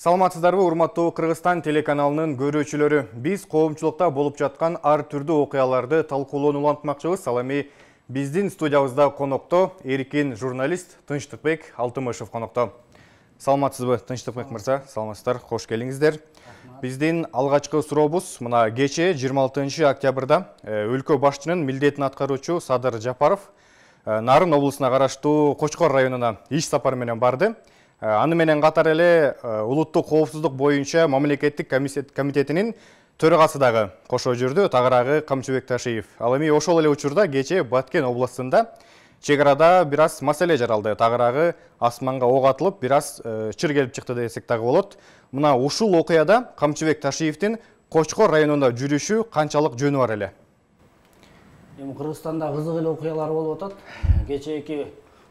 Саламатсыздарбы урматтуу Кыргызстан телеканалынын көрүүчүлөрү. Биз коомчулукта болуп жаткан ар түрдүү окуяларды талкуулоону улантмакчыбыз. Ал эми биздин студиябызда конокто эркин журналист Тынчтыкбек Алтымышев конокто. Саламатсызбы Тынчтыкбек мырза? Саламатсыздар, кош келиңиздер. Биздин алгачкы сурообуз мына кечээ 26 октябрда өлкө башчынын милдетин аткаруучу Садыр Жапаров Нарын облусуна караштуу Кочкор районуна иш сапар менен барды. Э, аны менен катар эле э, улуттук коопсуздук боюнча мамлекеттик комитетинин төрагасы дагы кошо жүрдү тагыраагы камчыбек ташиев. Ал эми ошол эле учурда кечээ баткен областында чек арада бир аз маселе жаралды. Тагыраагы асманга ок атылып бир аз э, чыр келип чыкты десек дагы болот. Мына ушул окуяда камчыбек ташиевдин кочкор районунда жүрүшү канчалык жөнү бар эле? Эми кыргызстанда кызык эле окуялар болуп атат. Кечээки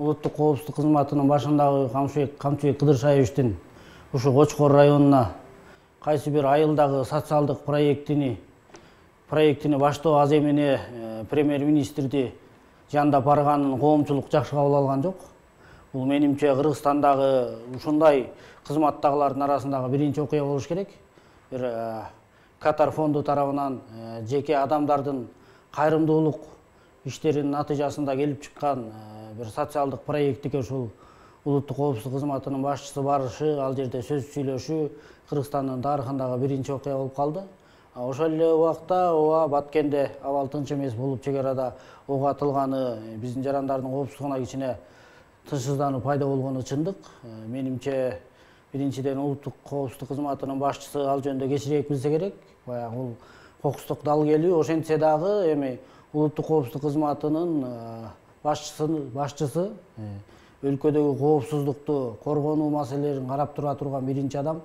улуттук коопсуздук кызматынын башындагы камчыбек камчыбек кыдыршаевичтин ушу кочкор районуна кайсы бир айылдагы социалдык проектини проектини баштоо аз эмене э, премьер министрди жандап барганын коомчулук жакшы кабыл алган жок. Бул менимче кыргызстандагы ушундай кызматтагылардын арасындагы биринчи окуя болуш керек. Бир э, катар фонду тарабынан э, жеке адамдардын кайрымдуулук иштеринин натыйжасында келип чыккан бир социалдык проектиге ушул улуттук коопсуздук кызматынын башчысы барышы ал жерде сөз сүйлөшүү кыргызстандын тарыхындагы биринчи окуя болуп калды. Ошол эле убакта ооба баткенде абал тынч эмес болуп чек арада ок атылганы биздин жарандардын коопсуздугуна кичине тынчсыздануу пайда болгону чындык. Менимче биринчиден улуттук коопсуздук кызматынын башчысы ал жөнүндө кечирээк билсе керек. Баягы бул кокустук дал келүү ошентсе дагы эми улуттук коопсуздук кызматынын башчысы өлкөдөгү коопсуздукту коргонуу маселелерин карап тура турган биринчи адам.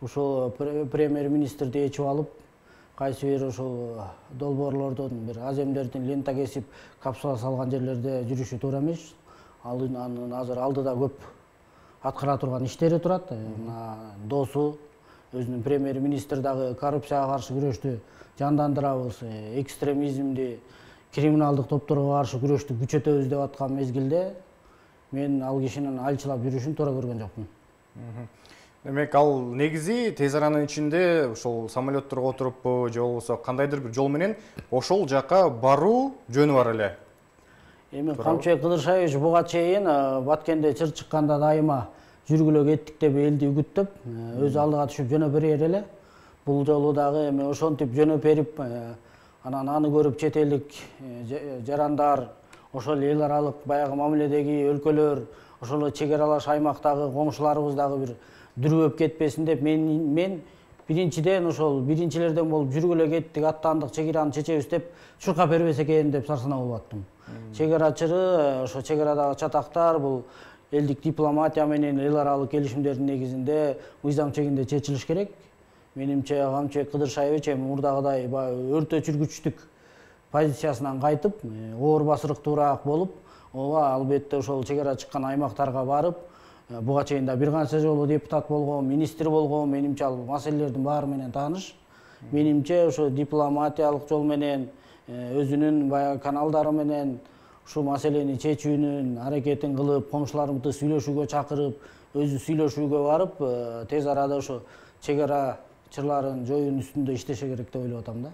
Ушул премьер министрди ээрчип алып кайсы бир ушул долбоорлордун бир аземдердин лента кесип капсула салган жерлерде жүрүшү туура эмес. Анын азыр алдыда көп аткара турган иштери турат. Мына досу өзүнүн премьер министр дагы коррупцияга каршы күрөштү жандандырабыз экстремизмди криминалдык топторго каршы күрөштү күчөтөбүз деп аткан мезгилде мен ал кишинин алчылап жүрүшүн туура көргөн жокмун. Демек ал негизи тез аранын ичинде ошол самолетторго отуруппу же болбосо кандайдыр бир жол менен ошол жака баруу жөнү бар эле. Эми камчыбек кыдыршаевич буга чейин баткенде чыр чыкканда дайыма жүргүлө кеттик деп элди үгүттөп өзү алдыга түшүп жөнөп берер эле. Бул жолу дагы эми ошентип жөнөп берип анан аны көрүп чет элдик жарандар ошол эл аралык баягы мамиледеги өлкөлөр ошол чек аралаш аймактагы коңшуларыбыз дагы бир дүрбөп кетпесин деп мен мен биринчиден ошол биринчилерден болуп жүргүлө кеттик аттандык чек араны чечебиз деп чуркап бербесе экен деп сарсанаа болуп аттым чек арачыры ошо чек арадагы чатактар бул элдик дипломатия менен эл аралык келишимдердин негизинде мыйзам чегинде чечилиш керек. Менимче камчыбек кыдыршаевич эми мурдагыдай баягы өртөчүргүчтүк позициясынан кайтып оор басырыктуураак болуп ооба албетте ошол чек ара чыккан аймактарга барып буга чейин да бир канча жолу депутат болгон министр болгон менимче ал маселелердин баары менен тааныш. Менимче ошо дипломатиялык жол менен өзүнүн баягы каналдары менен ушул маселени чечүүнүн аракетин кылып коңшуларыбызды сүйлөшүүгө чакырып өзү сүйлөшүүгө барып тез арада ошо чек ара чырларын жоюунун үстүндө иштеше керек деп ойлоп атам да.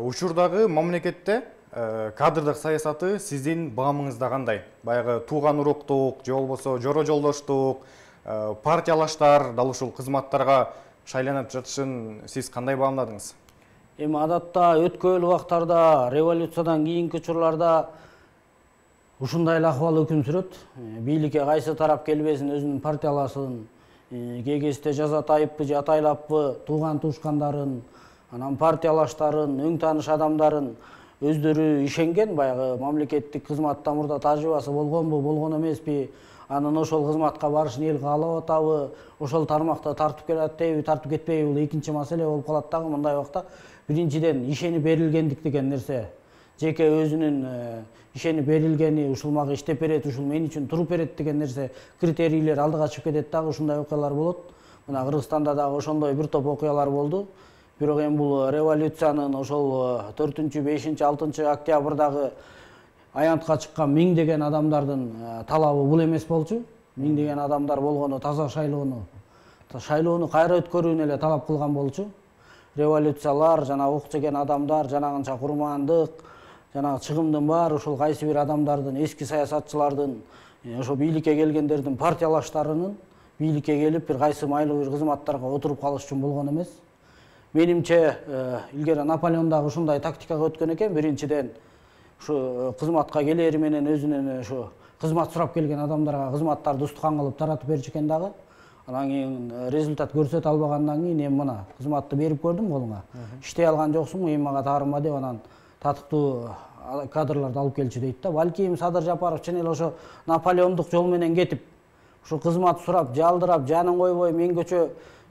Учурдагы мамлекетте кадрдык саясаты сиздин баамыңызда кандай? Баягы тууган уруктук же болбосо жоро жолдоштук партиялаштар дал ушул кызматтарга шайланып жатышын сиз кандай баамдадыңыз? Эми адатта өткөн убактарда революциядан кийинки учурларда ушундай эле акыбал өкүм сүрөт. Бийликке кайсы тарап келбесин өзүнүн партиялашын кегесте жазатайыппы же атайлаппы тууган туушкандарын анан партиялаштарын өң тааныш адамдарын өздөрү ишенген. Баягы мамлекеттик кызматта мурда тажрыйбасы болгонбу болгон эмеспи анан ошол кызматка барышын эл каалап атабы ошол тармакта тартып келатпайбы тартып кетпейби бул экинчи маселе болуп калат дагы мындай убакта биринчиден ишенип берилгендик деген нерсе жеке өзүнүн ишенип берилгени ушул мага иштеп берет ушул мен үчүн туруп берет деген нерсе критерийлер алдыга чыгып кетет дагы ушундай окуялар болот. Мына кыргызстанда дагы ошондой бир топ окуялар болду. Бирок эми бул революциянын ошол төртүнчү бешинчи алтынчы октябрдагы аянтка чыккан миңдеген адамдардын талабы бул эмес болчу. Миңдеген адамдар болгону таза шайлоону шайлоону кайра өткөрүүнү эле талап кылган болчу. Революциялар жанагы ук жеген адамдар жанагынча курмандык жанагы чыгымдын баары ушул кайсы бир адамдардын эски саясатчылардын ошо бийликке келгендердин партиялаштарынын бийликке келип бир кайсы майлуу бир кызматтарга отуруп калыш үчүн болгон эмес. Менимче илгери наполеон дагы ушундай тактикага өткөн экен. Биринчиден ушу кызматка келери менен өзүнөн ушу кызмат сурап келген адамдарга кызматтарды устукан кылып таратып берчү экен дагы. Анан кийин результат көрсөтө албагандан кийин эми мына кызматты берип көрдүм колуңа. Иштей алган жоксуңбу эми мага таарынма деп анан татыктуу кадрларды алып келчү дейт да. Балким садыр жапаров чын эле ошо наполеондук жол менен кетип ушу кызмат сурап жалдырап жанын койбой мен көчө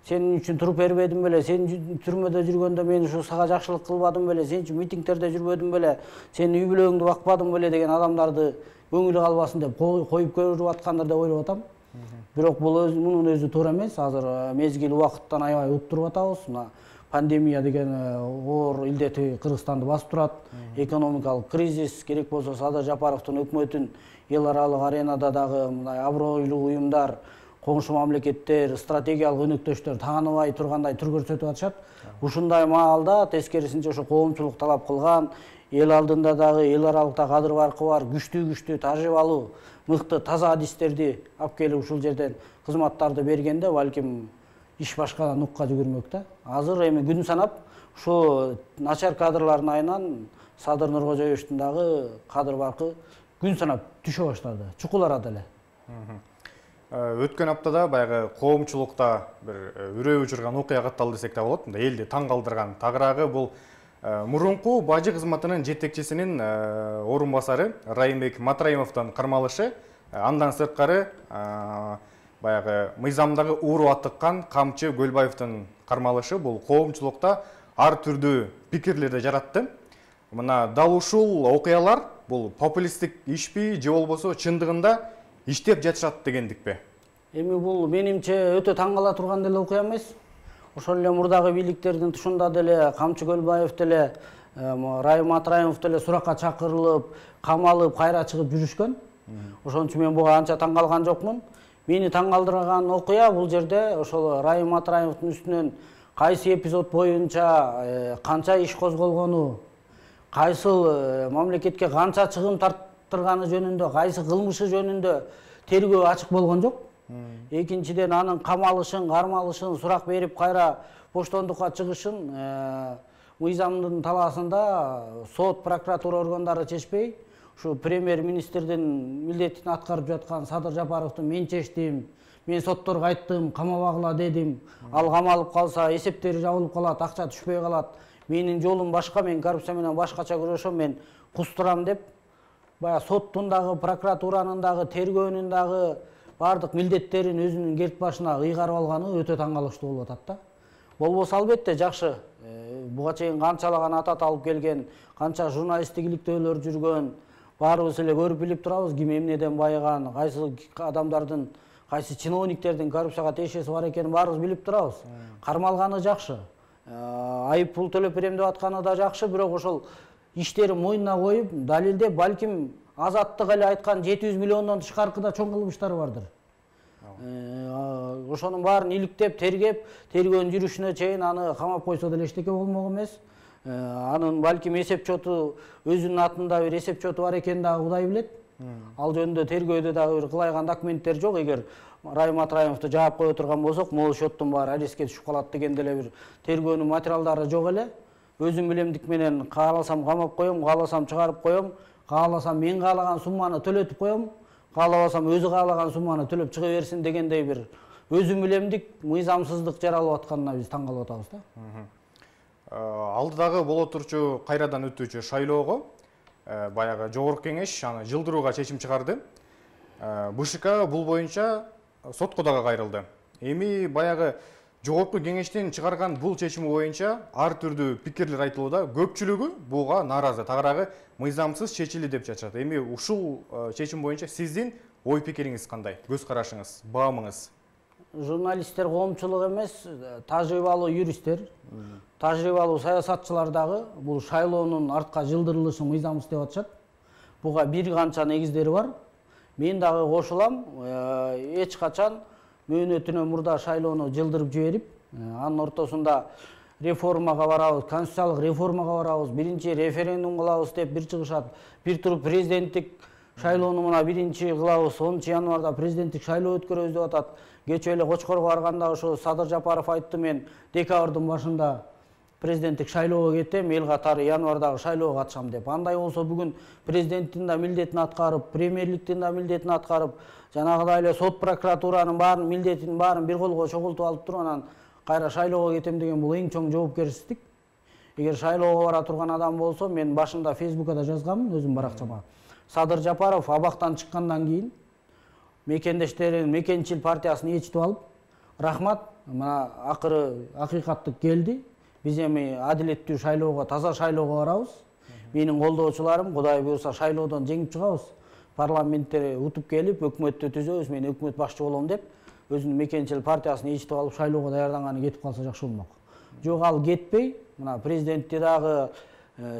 сенин үчүн туруп бербедим беле сен түрмөдө жүргөндө мен ушу сага жакшылык кылбадым беле сен үчүн митингтерде жүрбөдүм беле сенин үй бүлөгүңдү бакпадым беле деген адамдарды көңүлү калбасын деп коюп көрүп аткандыр деп ойлоп атам. Бирок бул мунун өзү туура эмес. Азыр мезгил убакыттан аябай уттуруп атабыз. Мына пандемия деген оор илдети кыргызстанды басып турат. Экономикалык кризис керек болсо садыр жапаровдун өкмөтүн эл аралык аренада дагы мындай абройлуу уюмдар коңшу мамлекеттер стратегиялык өнөктөштөр тааныбай тургандай түр көрсөтүп атышат ушундай маалда тескерисинче ошо коомчулук талап кылган эл алдында дагы эл аралыкта кадыр баркы бар күчтүү күчтүү тажрыйбалуу мыкты таза адистерди алып келип ушул жерден кызматтарды бергенде балким иш башка нукка жүгүрмөк да азыр эми күн санап ушу начар кадрлардын айынан садыр нуркожоевичтин дагы кадыр баркы күн санап түшө баштады чукуларада эле өткөн аптада баягы коомчулукта бир үрөө учурган окуя катталды десек да болот мындай элди таң калтырган тагыраагы бул мурунку бажы кызматынын жетекчисинин орун басары райымбек матраимовдун кармалышы андан сырткары баягы мыйзамдагы ууру атыккан камчы көлбаевдин кармалышы бул коомчулукта ар түрдүү пикирлерди жаратты. Мына дал ушул окуялар бул популисттик ишпи же болбосо чындыгында иштеп жатышат дегендикпи эми бул менимче өтө таң кала турган деле окуя эмес ошол эле мурдагы бийликтердин тушунда деле камчы көлбаев деле райым атраимов деле суракка чакырылып камалып кайра чыгып жүрүшкөн. Ошон үчүн мен буга анча таң калган жокмун. Мени таң калтырган окуя бул жерде ошол райым атраимовдун үстүнөн кайсы эпизод боюнча канча иш козголгону кайсыл мамлекетке канча чыгым тарттырганы жөнүндө кайсы кылмышы жөнүндө тергөө ачык болгон жок экинчиден анын камалышын кармалышын сурак берип кайра боштондукка чыгышын мыйзамдын талаасында сот прокуратура органдары чечпей ушу премьер министрдин милдетин аткарып жаткан садыр жапаровдун мен чечтим мен сотторго айттым камабагыла дедим ал камалып калса эсептери жабылып калат акча түшпөй калат. Менин жолум башка мен коррупция менен башкача күрөшөм мен кустурам деп баягы соттун дагы прокуратуранын дагы тергөөнүн дагы баардык милдеттерин өзүнүн керт башына ыйгарып алганы өтө таң калыштуу болуп атат да. Болбосо албетте жакшы. Буга чейин канчалаган атат алып келген канча журналисттик иликтөөлөр жүргөн баарыбыз эле көрүп билип турабыз ким эмнеден байыган кайсы адамдардын кайсы чиновниктердин коррупцияга тиешеси бар экенин баарыбыз билип турабыз кармалганы жакшы айып пул төлөп берем деп атканы да жакшы бирок ошол иштерин мойнуна коюп далилдеп балким азаттык эле айткан жети жүз миллиондон тышкаркы да чоң кылмыштары бардыр ошонун баарын иликтеп тергеп тергөөнүн жүрүшүнө чейин аны камап койсо деле эчтеке болмок эмес анын балким эсеп чоту өзүнүн атында бир эсеп чоту бар экенин дагы кудай билет. Ал жөнүндө тергөөдө дагы бир кылайган документтер жок. Эгер райым атраимовду жаап кое турган болсок могул счеттун баары арестке түшүп калат деген деле бир тергөөнүн материалдары жок эле. Өзүм билемдик менен кааласам камап коем кааласам чыгарып коем кааласам мен каалаган сумманы төлөтүп коем каалабасам өзү каалаган сумманы төлөп чыга берсин дегендей бир өзүм билемдик мыйзамсыздык жаралып атканына биз таң калып атабыз да алдыдагы боло турчу кайрадан өтүүчү шайлоого баягы жогорку кеңеш аны жылдырууга чечим чыгарды. Бшк бул боюнча сотко дагы кайрылды. Эми баягы жогорку кеңештин чыгарган бул чечими боюнча ар түрдүү пикирлер айтылууда көпчүлүгү буга нааразы тагыраагы мыйзамсыз чечилди деп жатышат. Эми ушул чечим боюнча сиздин ой пикириңиз кандай? Көз карашыңыз баамыңыз журналисттер коомчулук эмес тажрыйбалуу юристтер тажрыйбалуу саясатчылар дагы бул шайлоонун артка жылдырылышын мыйзамсыз деп атышат буга бир канча негиздери бар. Мен дагы кошулам эч качан мөөнөтүнөн мурда шайлоону жылдырып жиберип анын ортосунда реформага барабыз конституциялык реформага барабыз биринчи референдум кылабыз деп бир чыгышат бир туруп президенттик шайлоону мына биринчи кылабыз онунчу январда президенттик шайлоо өткөрөбүз деп атат кечээ эле кочкорго барганда ошо садыр жапаров айтты мен декабрдын башында президенттик шайлоого кетем эл катары январдагы шайлоого катышам деп андай болсо бүгүн президенттин да милдетин аткарып премьерликтин да милдетин аткарып жанагыдай эле сот прокуратуранын баарын милдетин баарын бир колго чогултуп алып туруп анан кайра шайлоого кетем деген бул эң чоң жоопкерчилик эгер шайлоого бара турган адам болсо мен башында фейсбукка да жазганмын өзүмдүн баракчама. Садыр жапаров абактан чыккандан кийин мекендештерин мекенчил партиясын ээрчитип алып рахмат мына акыры акыйкаттык келди биз эми адилеттүү шайлоого таза шайлоого барабыз менин колдоочуларым кудай буюрса шайлоодон жеңип чыгабыз парламентте утуп келип өкмөттү түзөбүз мен өкмөт башчы болом деп өзүнүн мекенчил партиясын ээрчитип алып шайлоого даярданганы кетип калса жакшы болмок жок ал кетпей мына президентти дагы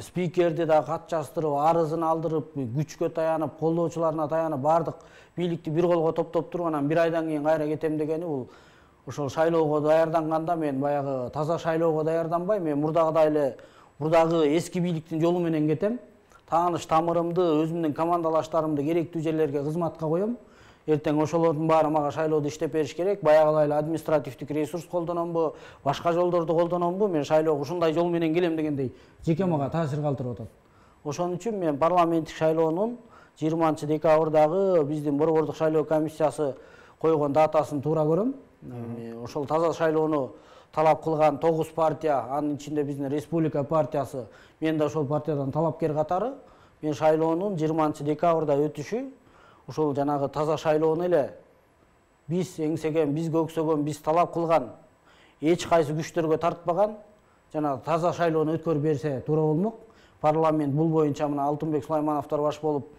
спикерди да кат жаздырып арызын алдырып күчкө таянып колдоочуларына таянып баардык бийликти бир колго топтоп туруп анан бир айдан кийин кайра кетем дегени бул ошол шайлоого даярданганда мен баягы таза шайлоого даярданбай мен мурдагыдай эле мурдагы эски бийликтин жолу менен кетем. Тааныш тамырымды өзүмдүн командалаштарымды керектүү жерлерге кызматка коем. Эртең ошолордун баары мага шайлоодо иштеп бериш керек. Баягыдай эле административдик ресурс колдономбу башка жолдорду колдономбу мен шайлоого ушундай жол менен келем дегендей жеке мага таасир калтырып атат ошон үчүн мен парламенттик шайлоонун жыйырманчы декабрдагы биздин борбордук шайлоо комиссиясы койгон датасын туура көрөм ошол таза шайлоону талап кылган тогуз партия анын ичинде биздин республика партиясы мен да ошол партиядан талапкер катары мен шайлоонун жыйырманчы декабрда өтүшү ушул жанагы таза шайлоону эле биз эңсеген биз көксөгөн биз талап кылган эч кайсы күчтөргө тартпаган жанагы таза шайлоону өткөрүп берсе туура болмок. Парламент бул боюнча мына алтынбек сулаймановдор баш болуп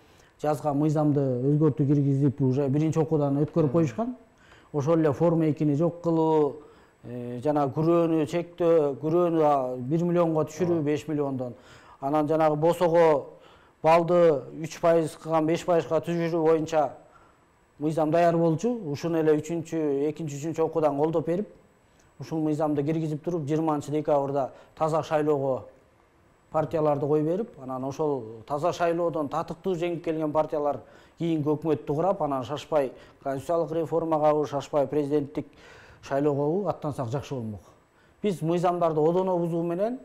жазган мыйзамды өзгөртүү киргизип уже биринчи окуудан өткөрүп коюшкан. Ошол эле форма экини жок кылуу жанагы күрөөнү чектөө күрөөнү бир миллионго түшүрүү беш миллиондон. Анан жанагы босого баллды үч пайыз кылган беш пайызга түшүрүү боюнча мыйзам даяр болчу ушуну эле үчүнчү экинчи үчүнчү окуудан колдоп берип ушул мыйзамды киргизип туруп жыйырманчы декабрда таза шайлоого партияларды кое берип анан ошол таза шайлоодон татыктуу жеңип келген партиялар кийинки өкмөттү курап анан шашпай конституциялык реформагабы шашпай президенттик шайлоогобу аттансак жакшы болмок. Биз мыйзамдарды одоно бузуу менен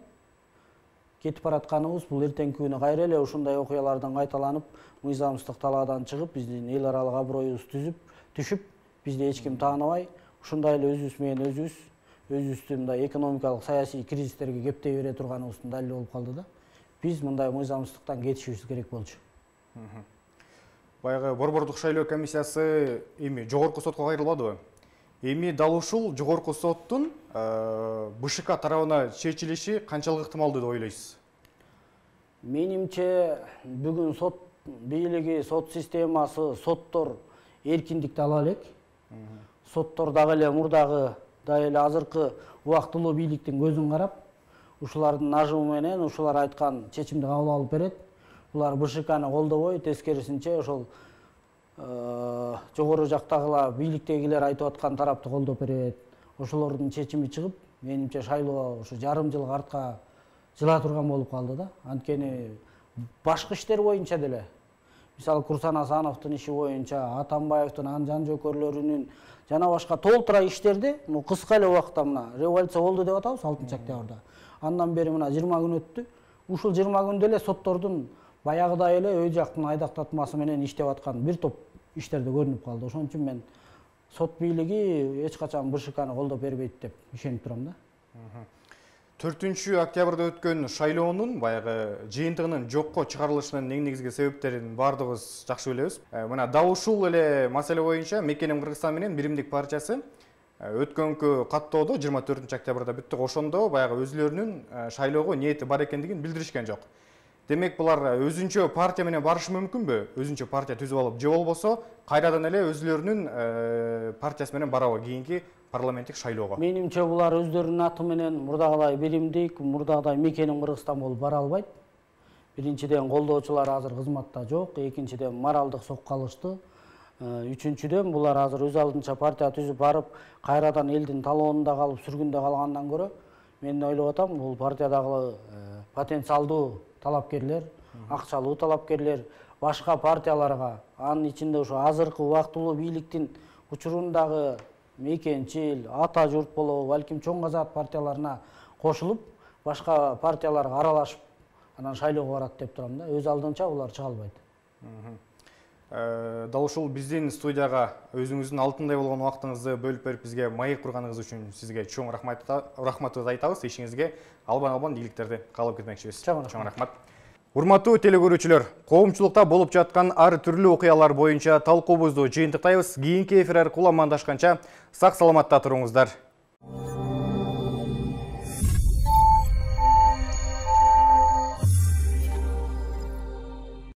кетип баратканыбыз бул эртеңки күнү кайра эле ушундай окуялардан кайталанып мыйзамсыздык талаадан чыгып биздин эл аралык аброюбуз түзүп түшүп бизди эч ким тааныбай ушундай эле өзүбүз менен өзүбүз өзүбүздү мындай экономикалык саясий кризистерге кептей бере турганыбыздын далили болуп калды да биз мындай мыйзамсыздыктан кетишибиз керек болчу баягы борбордук шайлоо комиссиясы эми жогорку сотко кайрылбадыбы эми дал ушул жогорку соттун бшк тарабына чечилиши канчалык ыктымалдуу деп ойлойсуз. Менимче бүгүн сот бийлиги сот системасы соттор эркиндикти ала элек. Соттор дагы эле мурдагыдай эле азыркы убактылуу бийликтин көзүн карап ушулардын нажымы менен ушулар айткан чечимди кабыл алып берет. Булар бшкны колдобой тескерисинче ошол жогору жактагыла бийликтегилер айтып аткан тарапты колдоп берет. Ошолордун чечими чыгып менимче шайлоо ушу жарым жылга артка жыла турган болуп калды да. Анткени башкы иштер боюнча деле. Мисалы курсан асановдун иши боюнча атамбаевдин анын жан жөөкөрлөрүнүн жана башка толтура иштерди ну кыска эле убакта мына революция болду деп атабыз алтынчы октябрда. Андан бери мына жыйырма күн өттү. Ушул жыйырма күндө эле соттордун баягыдай эле үй жактын айдактатмасы менен иштеп аткан бир топ иштерде көрүнүп калды. Ошон үчүн мен сот бийлиги эч качан бшкны колдоп бербейт деп ишенип турам да. Төртүнчү октябрда өткөн шайлоонун баягы жыйынтыгынын жокко чыгарылышынын эң негизги себептерин баардыгыбыз жакшы билебиз. Мына дал ушул эле маселе боюнча мекеним кыргызстан менен биримдик партиясы өткөнкү каттоодо жыйырма төртүнчү октябрда бүттүк ошондо баягы өзүлөрүнүн шайлоого ниети бар экендигин билдиришкен жок. Демек булар өзүнчө партия менен барышы мүмкүнбү өзүнчө партия түзүп алып же болбосо кайрадан эле өзүлөрүнүн партиясы менен барабы кийинки парламенттик шайлоого менимче булар өздөрүнүн аты менен мурдагыдай биримдик мурдагыдай мекеним кыргызстан болуп бара албайт биринчиден колдоочулар азыр кызматта жок экинчиден моралдык сокка алышты. Үчүнчүдөн булар азыр өз алдынча партия түзүп барып кайрадан элдин талоонунда калып сүргүндө калгандан көрө мен ойлоп атам бул партиядагы потенциалдуу талапкерлер акчалуу талапкерлер башка партияларга анын ичинде ошо азыркы убактылуу бийликтин учурундагы мекенчил ата журт болобу балким чоң казак партияларына кошулуп башка партияларга аралашып анан шайлоого барат деп турам да өз алдынча булар чыга албайт дал ушул биздин студияга өзүңүздүн алтындай болгон убактыңызды бөлүп берип бизге маек курганыңыз үчүн сизге чоң рахматыбызды айтабыз. Ишиңизге албан албан ийгиликтерди каалап кетмекчибиз. Чоң рахмат. Урматтуу теле коомчулукта болуп жаткан ар түрлүү окуялар боюнча талкуубузду жыйынтыктайбыз. Кийинки эфир аркылуу амандашканча сак саламатта туруңуздар